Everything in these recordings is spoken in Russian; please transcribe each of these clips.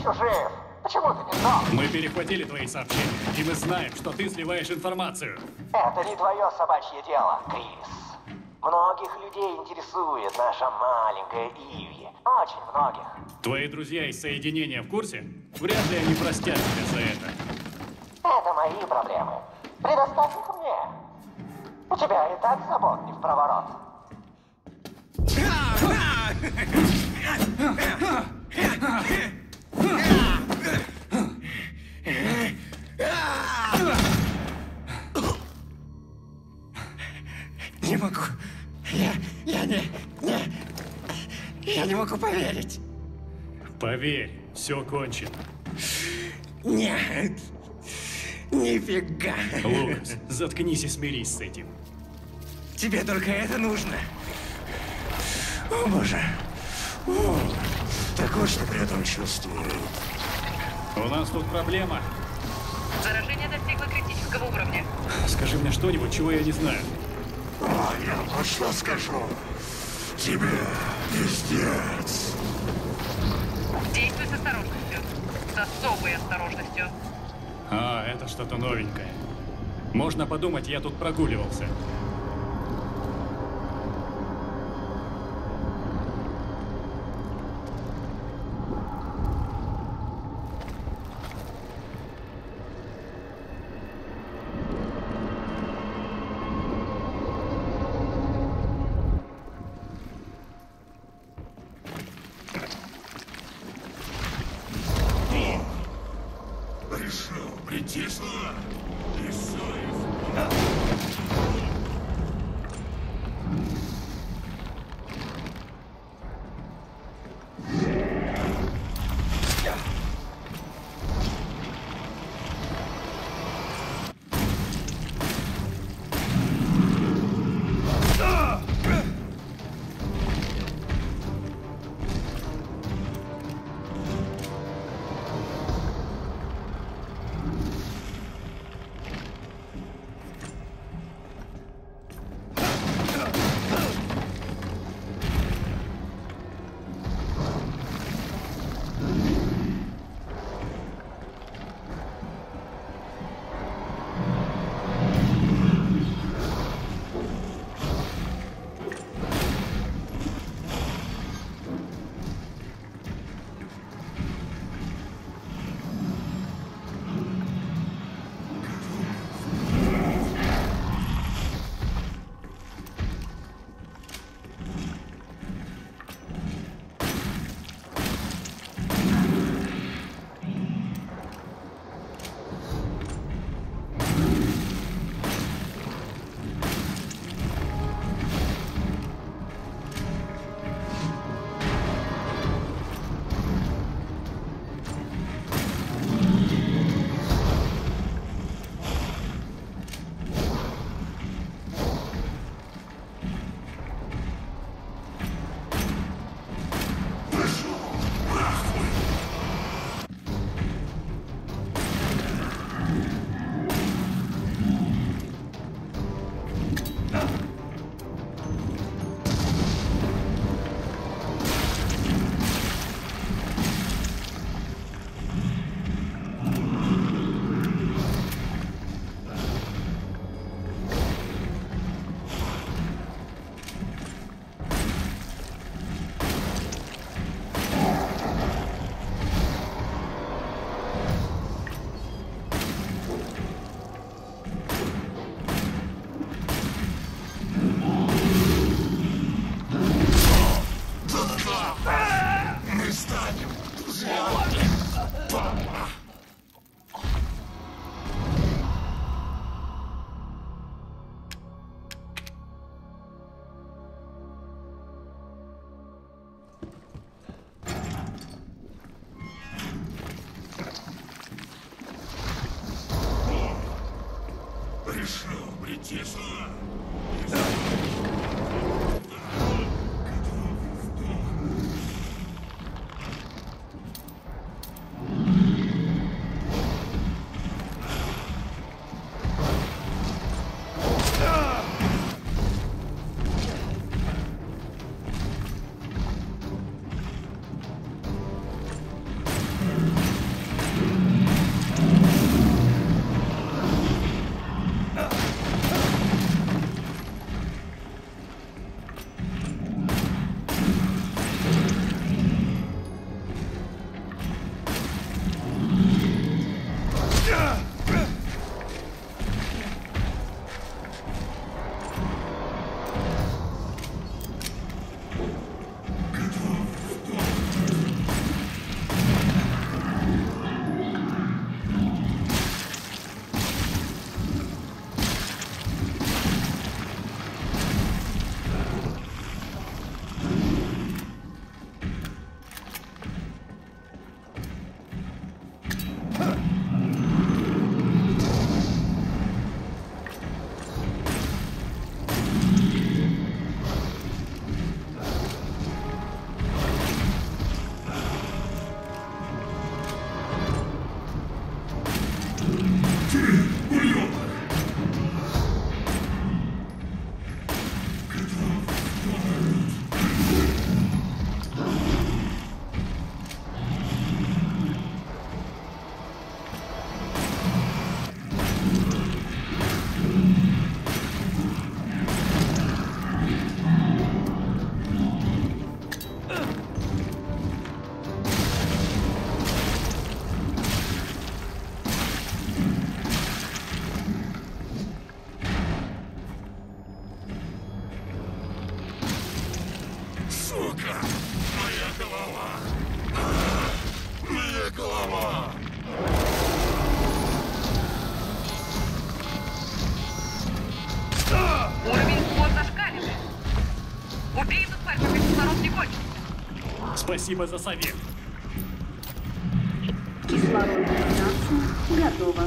еще жив? Почему ты не сдох? Мы перехватили твои сообщения, и мы знаем, что ты сливаешь информацию. Это не твое собачье дело, Крис. Многих людей интересует наша маленькая Иви. Очень многих. Твои друзья из соединения в курсе? Вряд ли они простят тебя за это. Это мои проблемы. Предоставь их мне. У тебя и так забот не в проворот. Не могу. Я, я не, не, я не могу поверить. Поверь, все кончено. Нет, нифига. Лукас, заткнись и смирись с этим. Тебе только это нужно. О, боже. О, так вот что при этом чувствует. У нас тут проблема. Заражение достигло критического уровня. Скажи мне что-нибудь, чего я не знаю. О, я вот что скажу. Тебе пиздец. Действуй с осторожностью. С особой осторожностью. А, это что-то новенькое. Можно подумать, я тут прогуливался. Спасибо за совет. Кислородная станция готова.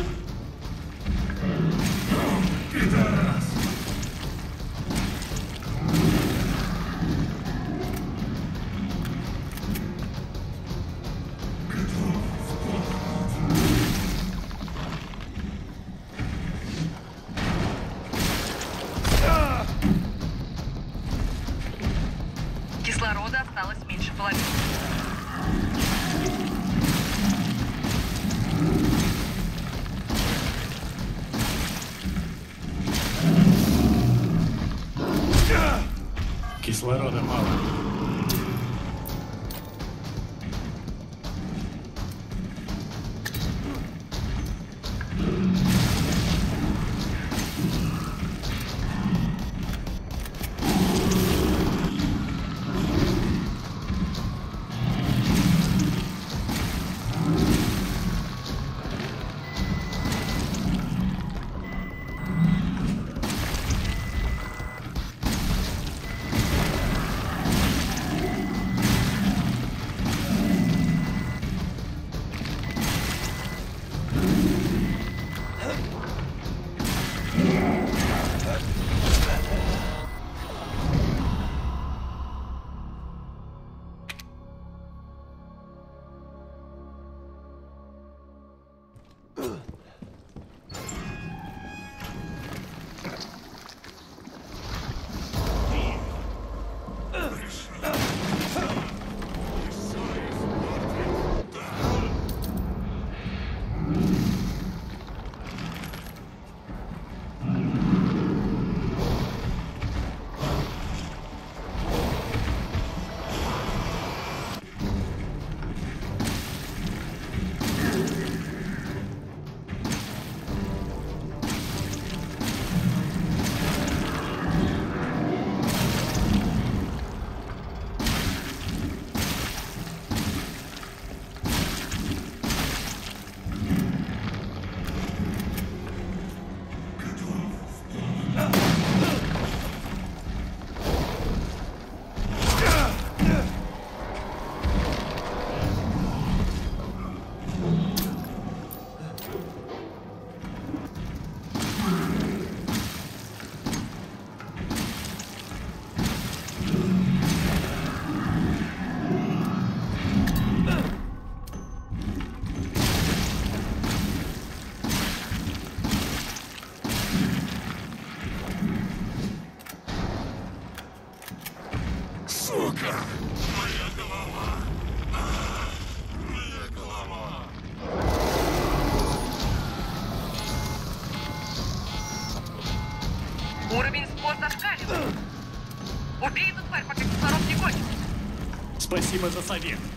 думаю, засадит.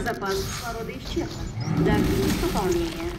Запас кислорода исчерпан. Ну, Дождись пополнения.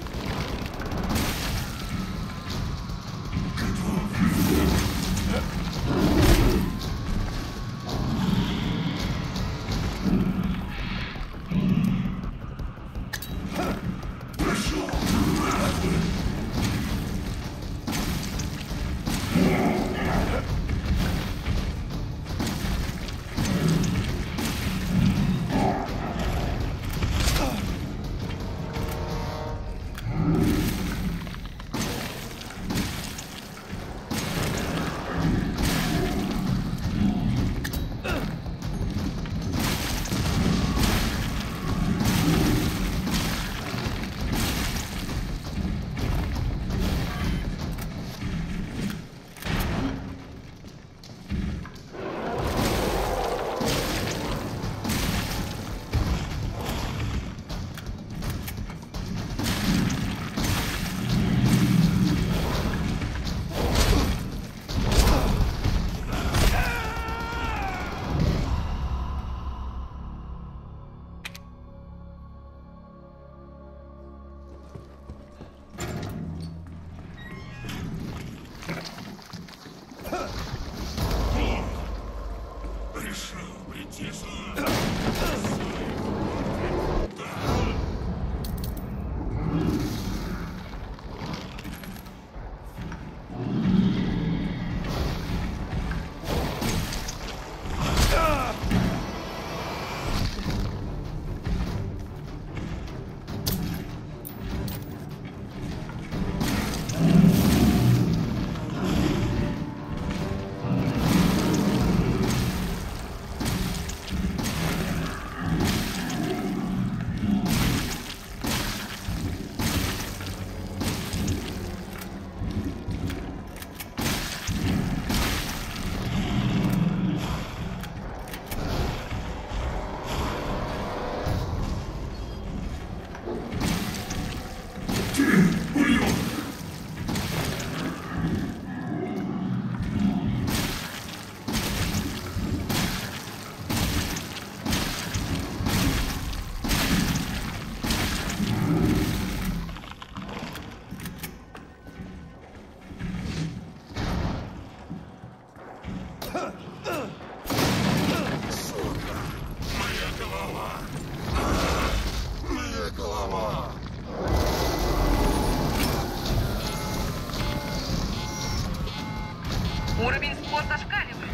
Уровень спор зашкаливает.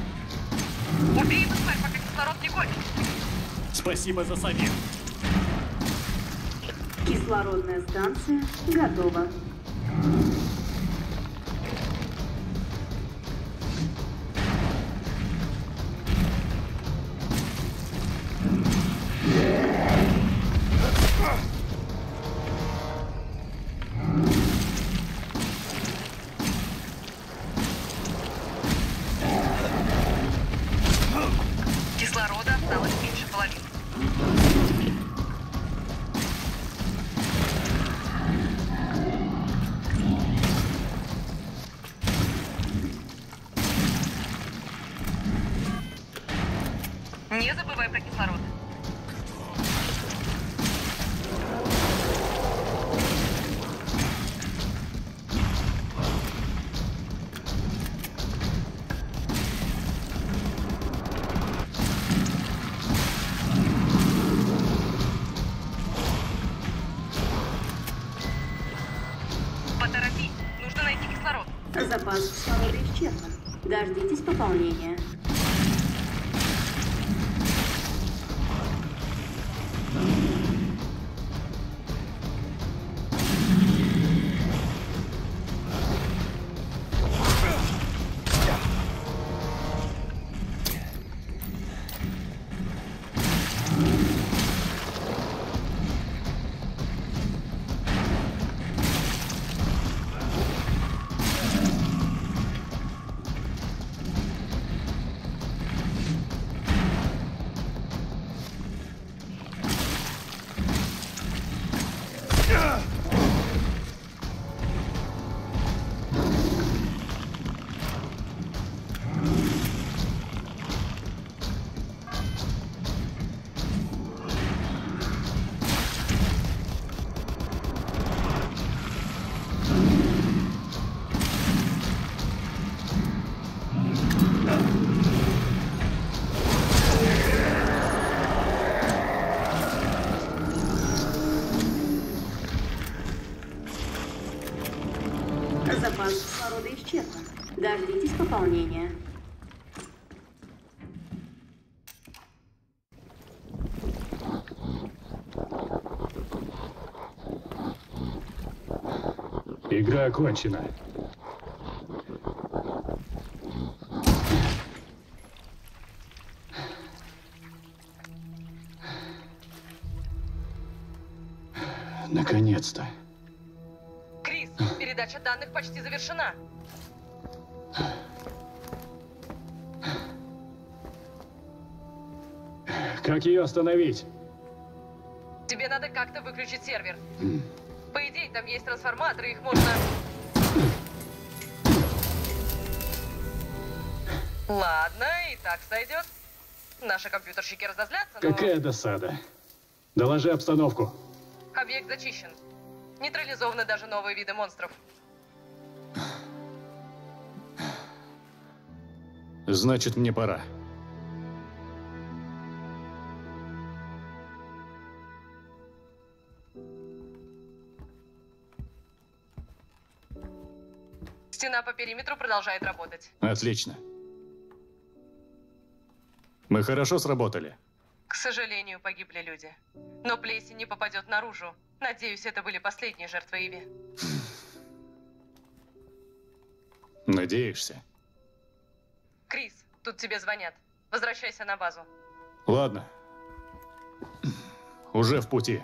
Убей эту тварь, пока кислород не кончится. Спасибо за совет. Кислородная станция готова. Запас кислорода исчерпан. Дождитесь пополнения. Запас кислорода исчерпан. Дождитесь пополнения. Игра окончена. Передача данных почти завершена. Как ее остановить? Тебе надо как-то выключить сервер. По идее, там есть трансформаторы, их можно... Ладно, и так сойдет. Наши компьютерщики разозлятся, но Какая досада. Доложи обстановку. объект зачищен. Нейтрализованы даже новые виды монстров. Значит, мне пора. Стена по периметру продолжает работать. Отлично. Мы хорошо сработали. К сожалению, погибли люди. Но плесень не попадет наружу. Надеюсь, это были последние жертвы Иви. Надеешься? Крис, тут тебе звонят. Возвращайся на базу. Ладно. Уже в пути.